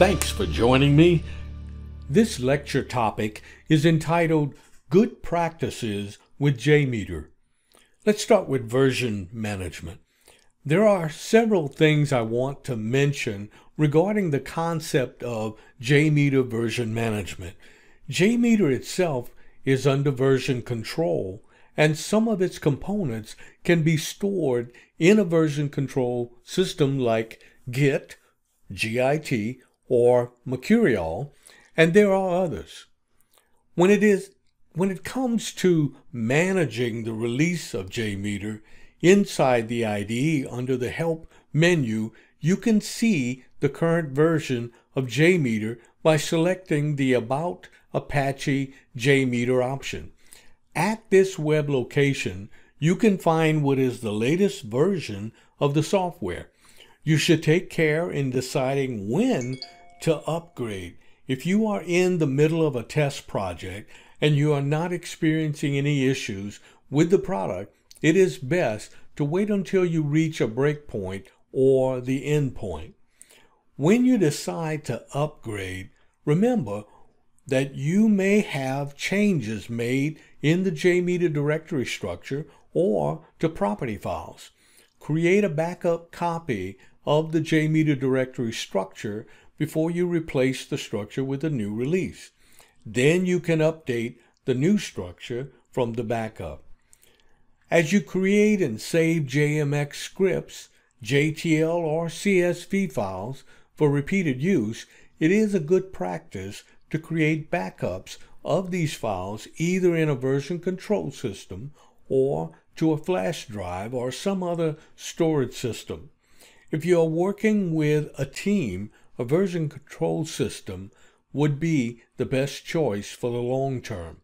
Thanks for joining me. This lecture topic is entitled Good Practices with JMeter. Let's start with version management. There are several things I want to mention regarding the concept of JMeter version management. JMeter itself is under version control, and some of its components can be stored in a version control system like Git, GIT, or Mercurial, and there are others. When it is when it comes to managing the release of JMeter inside the IDE under the Help menu, you can see the current version of JMeter by selecting the About Apache JMeter option. At this web location, you can find what is the latest version of the software. You should take care in deciding when to upgrade. If you are in the middle of a test project and you are not experiencing any issues with the product, it is best to wait until you reach a breakpoint or the endpoint. When you decide to upgrade, remember that you may have changes made in the JMeter directory structure or to property files. Create a backup copy of the JMeter directory structure before you replace the structure with a new release. Then you can update the new structure from the backup. As you create and save JMX scripts, JTL or CSV files for repeated use, it is a good practice to create backups of these files either in a version control system or to a flash drive or some other storage system. If you are working with a team a version control system would be the best choice for the long term.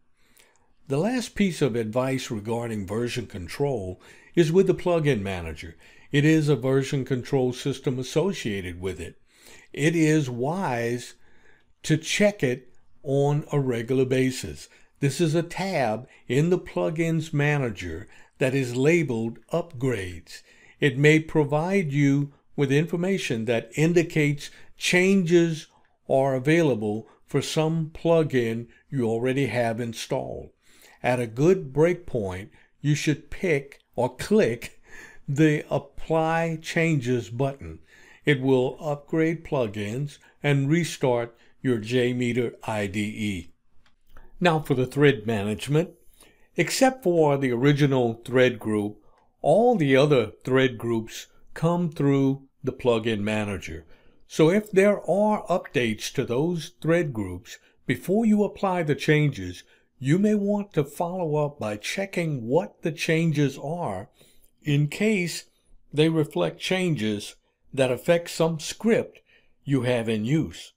The last piece of advice regarding version control is with the plugin manager. It is a version control system associated with it. It is wise to check it on a regular basis. This is a tab in the plugins manager that is labeled upgrades. It may provide you with information that indicates changes are available for some plugin you already have installed. At a good breakpoint, you should pick or click the Apply Changes button. It will upgrade plugins and restart your JMeter IDE. Now for the thread management. Except for the original thread group, all the other thread groups come through the plugin manager. So if there are updates to those thread groups, before you apply the changes, you may want to follow up by checking what the changes are in case they reflect changes that affect some script you have in use.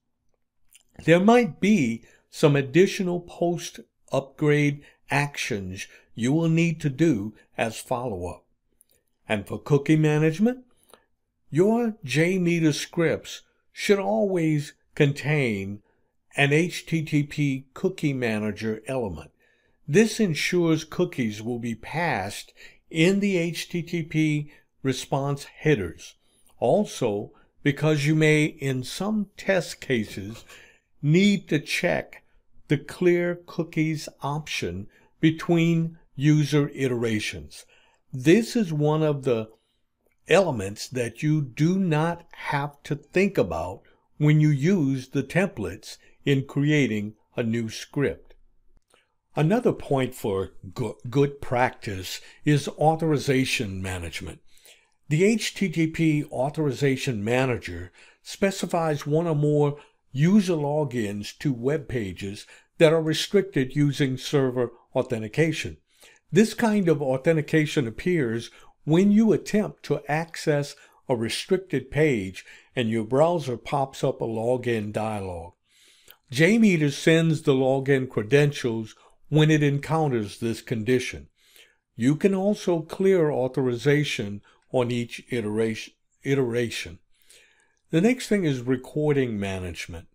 There might be some additional post upgrade actions you will need to do as follow up. And for cookie management, your JMeter scripts should always contain an HTTP cookie manager element. This ensures cookies will be passed in the HTTP response headers. Also, because you may, in some test cases, need to check the clear cookies option between user iterations. This is one of the elements that you do not have to think about when you use the templates in creating a new script. Another point for good practice is authorization management. The HTTP Authorization Manager specifies one or more user logins to web pages that are restricted using server authentication. This kind of authentication appears when you attempt to access a restricted page and your browser pops up a login dialog. JMeter sends the login credentials when it encounters this condition. You can also clear authorization on each iteration. The next thing is recording management.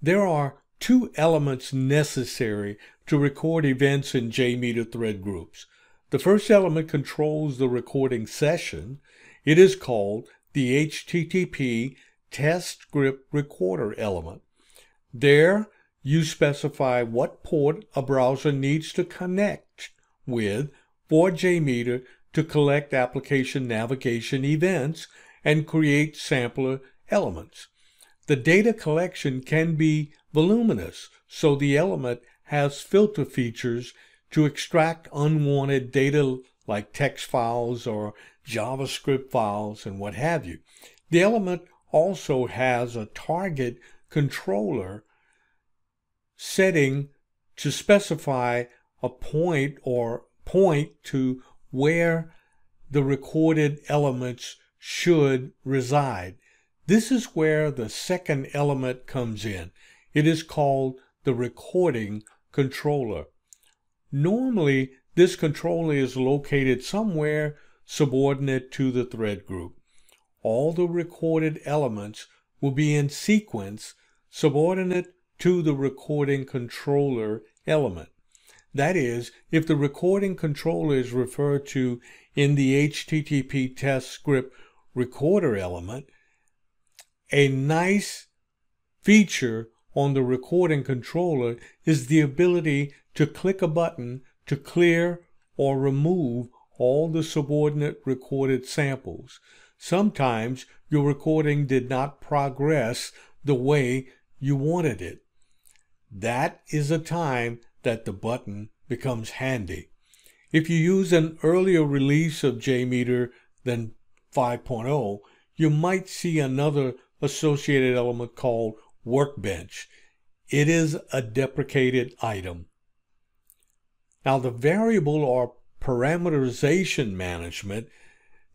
There are two elements necessary to record events in JMeter thread groups. The first element controls the recording session. It is called the HTTP test script recorder element. There, you specify what port a browser needs to connect with for JMeter to collect application navigation events and create sampler elements. The data collection can be voluminous, so the element has filter features to extract unwanted data like text files or JavaScript files and what have you. The element also has a target controller setting to specify a point or point to where the recorded elements should reside. This is where the second element comes in. It is called the recording controller. Normally, this controller is located somewhere subordinate to the thread group. All the recorded elements will be in sequence subordinate to the recording controller element. That is, if the recording controller is referred to in the HTTP test script recorder element, a nice feature on the recording controller is the ability to click a button to clear or remove all the subordinate recorded samples. Sometimes your recording did not progress the way you wanted it. That is a time that the button becomes handy. If you use an earlier release of JMeter than 5.0, you might see another associated element called Workbench. It is a deprecated item. Now the variable or parameterization management,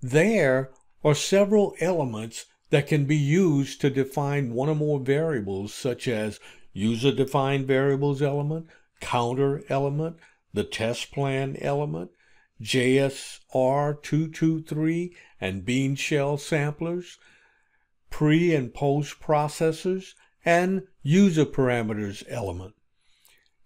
there are several elements that can be used to define one or more variables such as user-defined variables element, counter element, the test plan element, JSR223 and Bean Shell samplers, pre and post processors, and user parameters element.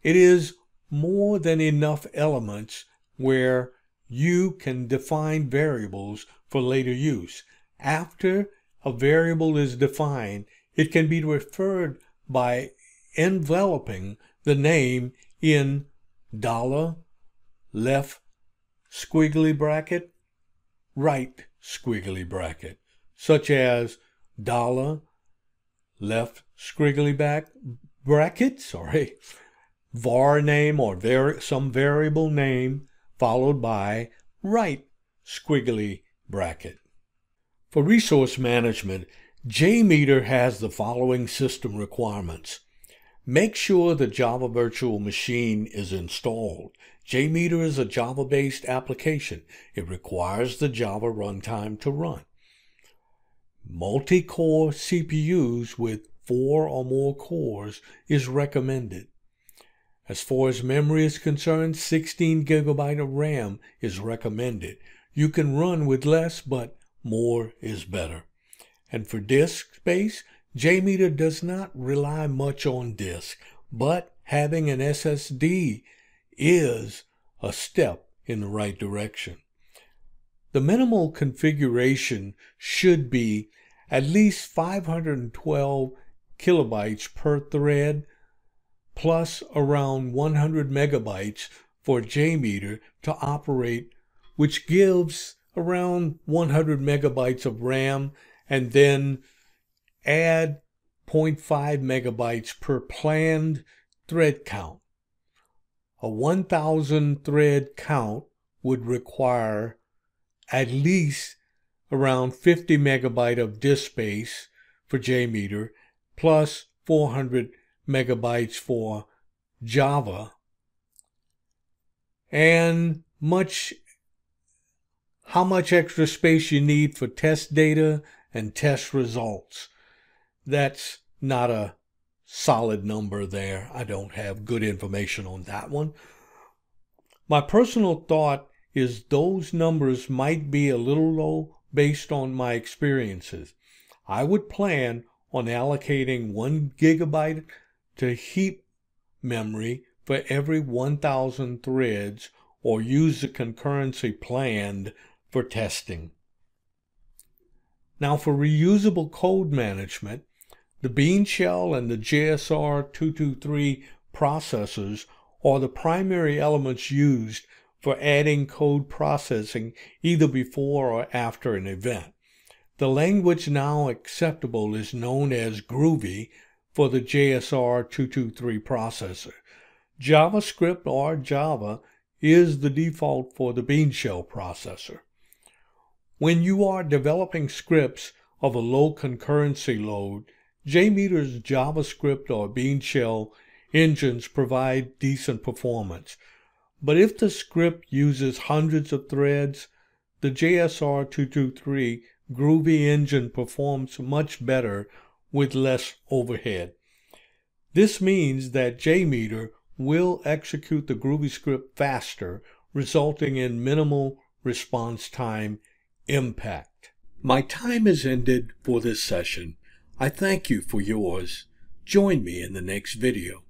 It is more than enough elements where you can define variables for later use. After a variable is defined, it can be referred by enveloping the name in dollar, left squiggly bracket, right squiggly bracket, such as dollar, left squiggly back bracket, sorry, var name or var some variable name followed by right squiggly bracket. For resource management, JMeter has the following system requirements. Make sure the Java Virtual Machine is installed. JMeter is a Java-based application. It requires the Java runtime to run. Multi-core CPUs with four or more cores is recommended. As far as memory is concerned, 16 gigabyte of RAM is recommended. You can run with less, but more is better. And for disk space, JMeter does not rely much on disk, but having an SSD is a step in the right direction. The minimal configuration should be at least 512 kilobytes per thread plus around 100 megabytes for JMeter to operate, which gives around 100 megabytes of RAM and then add 0.5 megabytes per planned thread count. A 1000 thread count would require at least around 50 megabyte of disk space for JMeter plus 400 megabytes for Java and much how much extra space you need for test data and test results. That's not a solid number there. I don't have good information on that one. My personal thought is those numbers might be a little low based on my experiences. I would plan on allocating one gigabyte to heap memory for every 1000 threads or use the concurrency planned for testing. Now for reusable code management, the Bean Shell and the JSR223 processors are the primary elements used for adding code processing either before or after an event. The language now acceptable is known as Groovy for the JSR223 processor. JavaScript or Java is the default for the Bean Shell processor. When you are developing scripts of a low concurrency load, JMeter's JavaScript or Bean Shell engines provide decent performance. But if the script uses hundreds of threads, the JSR223 Groovy engine performs much better with less overhead. This means that JMeter will execute the Groovy script faster, resulting in minimal response time impact. My time has ended for this session. I thank you for yours. Join me in the next video.